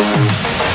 Música